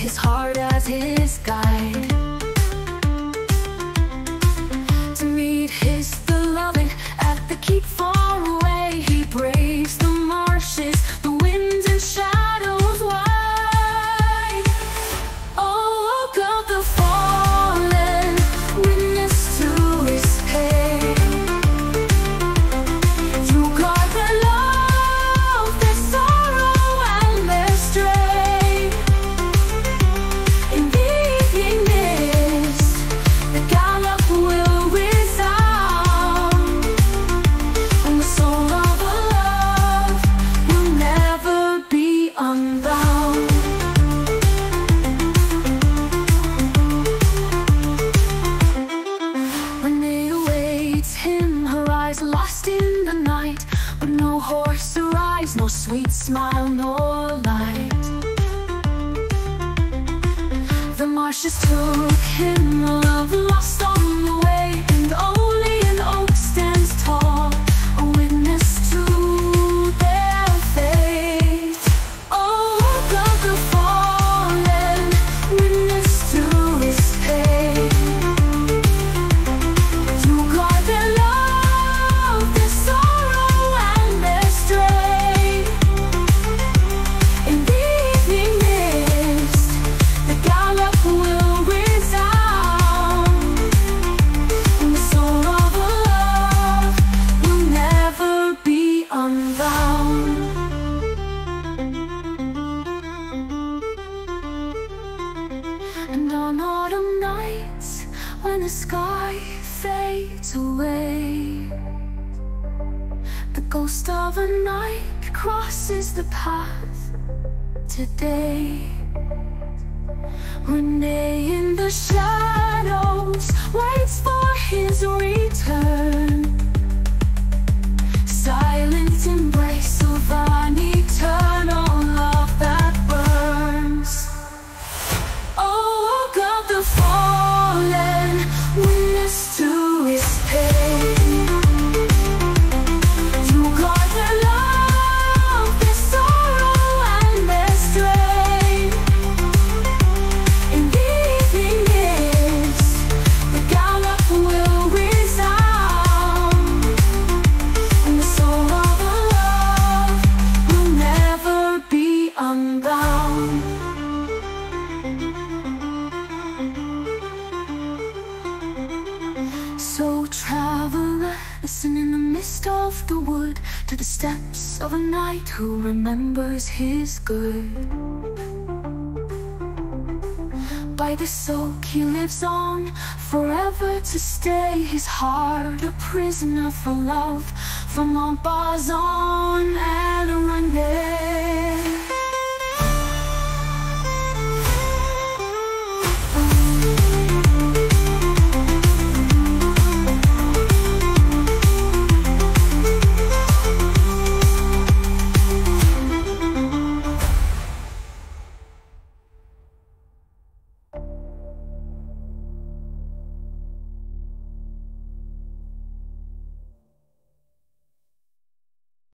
his heart as his guide. awaits him, her eyes lost in the night. But no horse arrives, no sweet smile, nor light. The marshes took him, love lost And on autumn nights when the sky fades away The ghost of a night crosses the path today. Renee in the shadow So traveler, listen in the mist of the wood to the steps of a knight who remembers his good. By this oak he lives on, forever to stay. His heart a prisoner for love, from Montbazon.